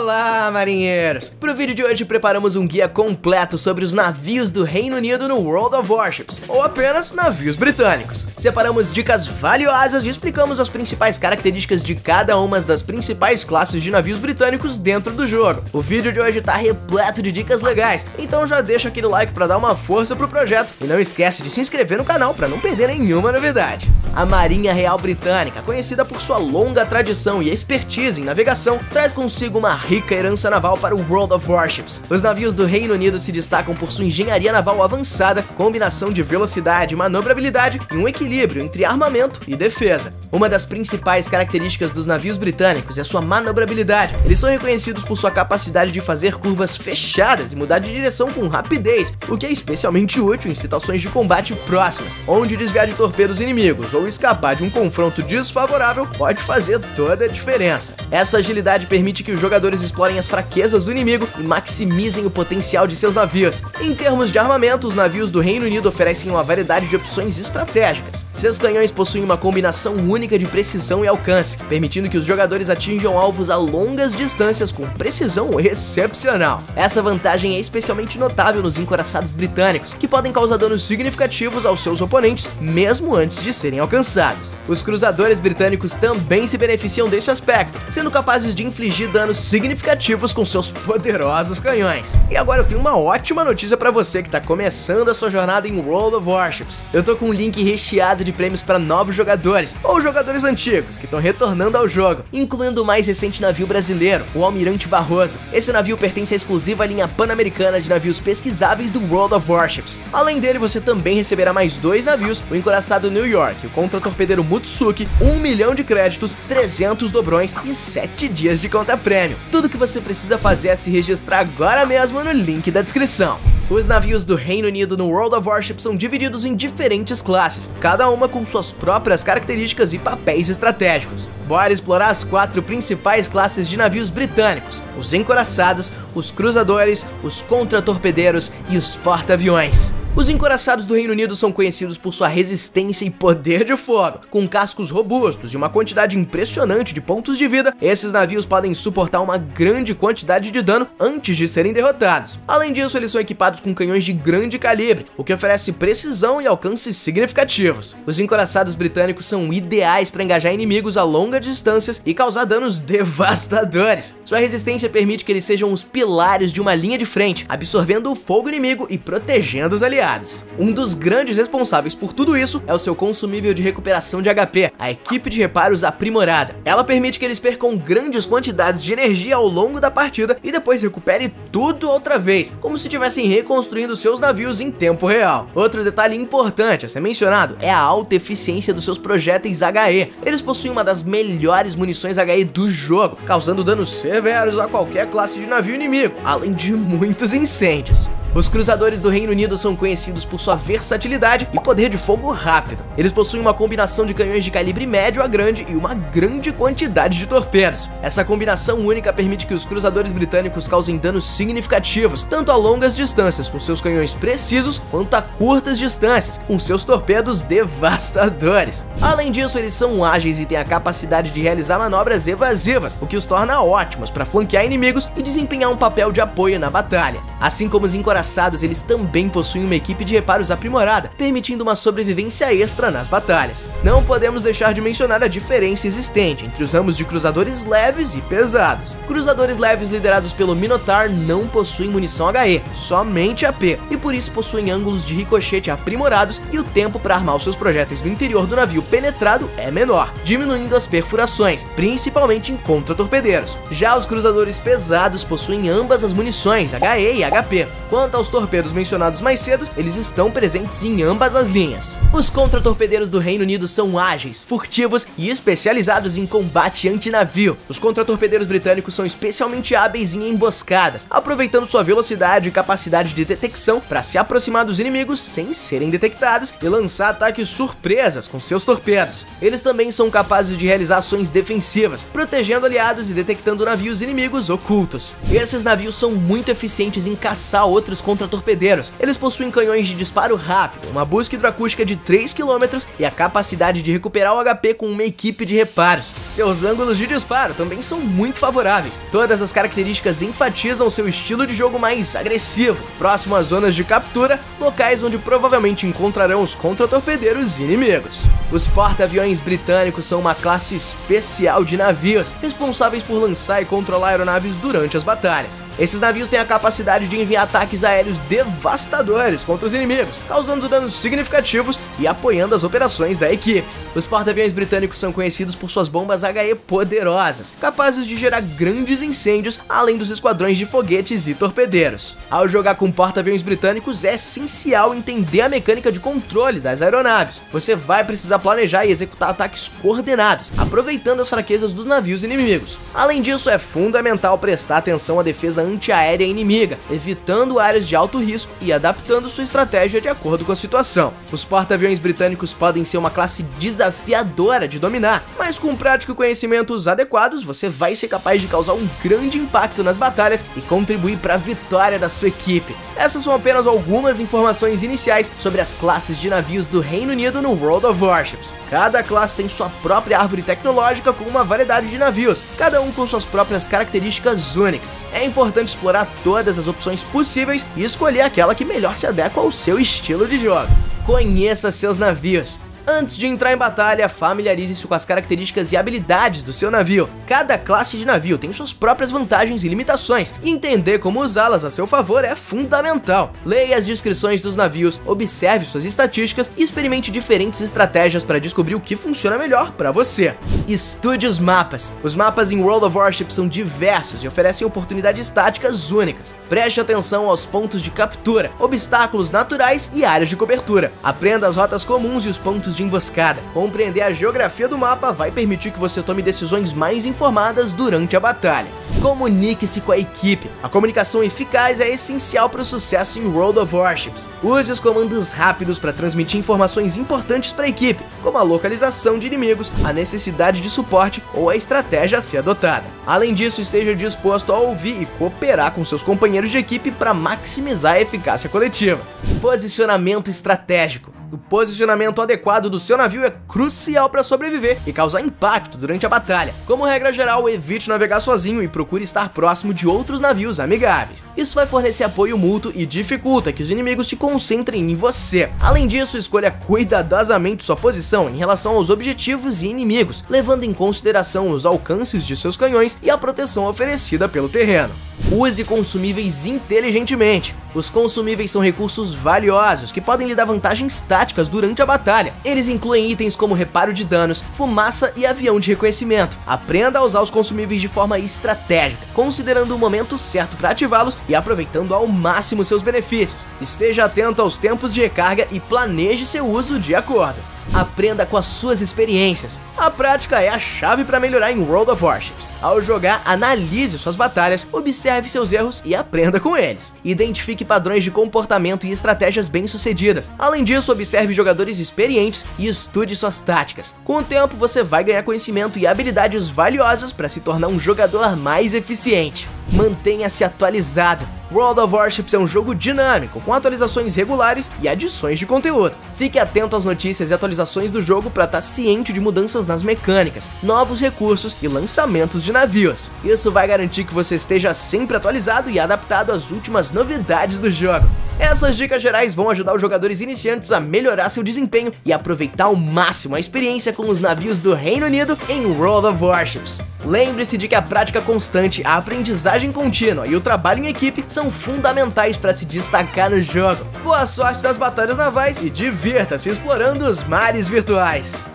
Olá, marinheiros! Pro vídeo de hoje preparamos um guia completo sobre os navios do Reino Unido no World of Warships, ou apenas navios britânicos. Separamos dicas valiosas e explicamos as principais características de cada uma das principais classes de navios britânicos dentro do jogo. O vídeo de hoje tá repleto de dicas legais, então já deixa aquele like para dar uma força pro projeto e não esquece de se inscrever no canal para não perder nenhuma novidade. A Marinha Real Britânica, conhecida por sua longa tradição e expertise em navegação, traz consigo uma rica herança naval para o World of Warships. Os navios do Reino Unido se destacam por sua engenharia naval avançada, combinação de velocidade, manobrabilidade e um equilíbrio entre armamento e defesa. Uma das principais características dos navios britânicos é sua manobrabilidade. Eles são reconhecidos por sua capacidade de fazer curvas fechadas e mudar de direção com rapidez, o que é especialmente útil em situações de combate próximas, onde desviar de torpedos inimigos ou escapar de um confronto desfavorável pode fazer toda a diferença. Essa agilidade permite que os jogadores explorem as fraquezas do inimigo e maximizem o potencial de seus navios. Em termos de armamento, os navios do Reino Unido oferecem uma variedade de opções estratégicas. Seus canhões possuem uma combinação única de precisão e alcance, permitindo que os jogadores atinjam alvos a longas distâncias com precisão excepcional. Essa vantagem é especialmente notável nos encoraçados britânicos, que podem causar danos significativos aos seus oponentes, mesmo antes de serem alcançados. Os cruzadores britânicos também se beneficiam desse aspecto, sendo capazes de infligir danos significativos com seus poderosos canhões. E agora eu tenho uma ótima notícia para você que está começando a sua jornada em World of Warships. Eu tô com um link recheado de prêmios para novos jogadores ou jogadores antigos que estão retornando ao jogo, incluindo o mais recente navio brasileiro, o Almirante Barroso. Esse navio pertence à exclusiva linha pan-americana de navios pesquisáveis do World of Warships. Além dele, você também receberá mais dois navios, o encoraçado New York o contra-torpedeiro Mutsuki, 1 milhão de créditos, 300 dobrões e 7 dias de conta prêmio. Tudo que você precisa fazer é se registrar agora mesmo no link da descrição. Os navios do Reino Unido no World of Warships são divididos em diferentes classes, cada uma com suas próprias características e papéis estratégicos. Bora explorar as quatro principais classes de navios britânicos: os encoraçados, os cruzadores, os contra-torpedeiros e os porta-aviões. Os encoraçados do Reino Unido são conhecidos por sua resistência e poder de fogo. Com cascos robustos e uma quantidade impressionante de pontos de vida, esses navios podem suportar uma grande quantidade de dano antes de serem derrotados. Além disso, eles são equipados com canhões de grande calibre, o que oferece precisão e alcances significativos. Os encoraçados britânicos são ideais para engajar inimigos a longas distâncias e causar danos devastadores. Sua resistência permite que eles sejam os pilares de uma linha de frente, absorvendo o fogo inimigo e protegendo os aliados. Um dos grandes responsáveis por tudo isso é o seu consumível de recuperação de HP, a equipe de reparos aprimorada. Ela permite que eles percam grandes quantidades de energia ao longo da partida e depois recupere tudo outra vez, como se estivessem reconstruindo seus navios em tempo real. Outro detalhe importante a ser mencionado é a alta eficiência dos seus projéteis HE. Eles possuem uma das melhores munições HE do jogo, causando danos severos a qualquer classe de navio inimigo, além de muitos incêndios. Os cruzadores do Reino Unido são conhecidos por sua versatilidade e poder de fogo rápido. Eles possuem uma combinação de canhões de calibre médio a grande e uma grande quantidade de torpedos. Essa combinação única permite que os cruzadores britânicos causem danos significativos, tanto a longas distâncias com seus canhões precisos, quanto a curtas distâncias com seus torpedos devastadores. Além disso, eles são ágeis e têm a capacidade de realizar manobras evasivas, o que os torna ótimos para flanquear inimigos e desempenhar um papel de apoio na batalha. Assim como os encoraçados, eles também possuem uma equipe de reparos aprimorada, permitindo uma sobrevivência extra nas batalhas. Não podemos deixar de mencionar a diferença existente entre os ramos de cruzadores leves e pesados. Cruzadores leves liderados pelo Minotaur não possuem munição HE, somente AP, e por isso possuem ângulos de ricochete aprimorados e o tempo para armar os seus projéteis no interior do navio penetrado é menor, diminuindo as perfurações, principalmente em contra-torpedeiros. Já os cruzadores pesados possuem ambas as munições HE e Quanto aos torpedos mencionados mais cedo, eles estão presentes em ambas as linhas. Os contra-torpedeiros do Reino Unido são ágeis, furtivos e especializados em combate antinavio. Os contra-torpedeiros britânicos são especialmente hábeis em emboscadas, aproveitando sua velocidade e capacidade de detecção para se aproximar dos inimigos sem serem detectados e lançar ataques surpresas com seus torpedos. Eles também são capazes de realizar ações defensivas, protegendo aliados e detectando navios inimigos ocultos. Esses navios são muito eficientes em caçar outros contra-torpedeiros. Eles possuem canhões de disparo rápido, uma busca hidroacústica de 3 km e a capacidade de recuperar o HP com uma equipe de reparos. Seus ângulos de disparo também são muito favoráveis. Todas as características enfatizam seu estilo de jogo mais agressivo, próximo às zonas de captura, locais onde provavelmente encontrarão os contra-torpedeiros inimigos. Os porta-aviões britânicos são uma classe especial de navios, responsáveis por lançar e controlar aeronaves durante as batalhas. Esses navios têm a capacidade de enviar ataques aéreos devastadores contra os inimigos, causando danos significativos e apoiando as operações da equipe. Os porta-aviões britânicos são conhecidos por suas bombas HE poderosas, capazes de gerar grandes incêndios, além dos esquadrões de foguetes e torpedeiros. Ao jogar com porta-aviões britânicos, é essencial entender a mecânica de controle das aeronaves. Você vai precisar planejar e executar ataques coordenados, aproveitando as fraquezas dos navios inimigos. Além disso, é fundamental prestar atenção à defesa antiaérea inimiga, evitando áreas de alto risco e adaptando sua estratégia de acordo com a situação. Os porta-aviões britânicos podem ser uma classe desafiadora de dominar, mas com prática e conhecimentos adequados, você vai ser capaz de causar um grande impacto nas batalhas e contribuir para a vitória da sua equipe. Essas são apenas algumas informações iniciais sobre as classes de navios do Reino Unido no World of Warships. Cada classe tem sua própria árvore tecnológica com uma variedade de navios, cada um com suas próprias características únicas. É importante explorar todas as opções possíveis e escolher aquela que melhor se adequa ao seu estilo de jogo. Conheça seus navios. Antes de entrar em batalha, familiarize-se com as características e habilidades do seu navio. Cada classe de navio tem suas próprias vantagens e limitações, e entender como usá-las a seu favor é fundamental. Leia as descrições dos navios, observe suas estatísticas e experimente diferentes estratégias para descobrir o que funciona melhor para você. Estude os mapas. Os mapas em World of Warships são diversos e oferecem oportunidades táticas únicas. Preste atenção aos pontos de captura, obstáculos naturais e áreas de cobertura. Aprenda as rotas comuns e os pontos de emboscada. Compreender a geografia do mapa vai permitir que você tome decisões mais informadas durante a batalha. Comunique-se com a equipe. A comunicação eficaz é essencial para o sucesso em World of Warships. Use os comandos rápidos para transmitir informações importantes para a equipe, como a localização de inimigos, a necessidade de suporte ou a estratégia a ser adotada. Além disso, esteja disposto a ouvir e cooperar com seus companheiros de equipe para maximizar a eficácia coletiva. Posicionamento estratégico. O posicionamento adequado do seu navio é crucial para sobreviver e causar impacto durante a batalha. Como regra geral, evite navegar sozinho e procure estar próximo de outros navios amigáveis. Isso vai fornecer apoio mútuo e dificulta que os inimigos se concentrem em você. Além disso, escolha cuidadosamente sua posição em relação aos objetivos e inimigos, levando em consideração os alcances de seus canhões e a proteção oferecida pelo terreno. Use consumíveis inteligentemente. Os consumíveis são recursos valiosos que podem lhe dar vantagens táticas durante a batalha. Eles incluem itens como reparo de danos, fumaça e avião de reconhecimento. Aprenda a usar os consumíveis de forma estratégica, considerando o momento certo para ativá-los e aproveitando ao máximo seus benefícios. Esteja atento aos tempos de recarga e planeje seu uso de acordo. Aprenda com as suas experiências. A prática é a chave para melhorar em World of Warships. Ao jogar, analise suas batalhas, observe seus erros e aprenda com eles. Identifique padrões de comportamento e estratégias bem-sucedidas. Além disso, observe jogadores experientes e estude suas táticas. Com o tempo, você vai ganhar conhecimento e habilidades valiosas para se tornar um jogador mais eficiente. Mantenha-se atualizado. World of Warships é um jogo dinâmico, com atualizações regulares e adições de conteúdo. Fique atento às notícias e atualizações do jogo para estar ciente de mudanças nas mecânicas, novos recursos e lançamentos de navios. Isso vai garantir que você esteja sempre atualizado e adaptado às últimas novidades do jogo. Essas dicas gerais vão ajudar os jogadores iniciantes a melhorar seu desempenho e aproveitar ao máximo a experiência com os navios do Reino Unido em World of Warships. Lembre-se de que a prática constante, a aprendizagem contínua e o trabalho em equipe são fundamentais para se destacar no jogo. Boa sorte nas batalhas navais e divirta-se explorando os mares virtuais!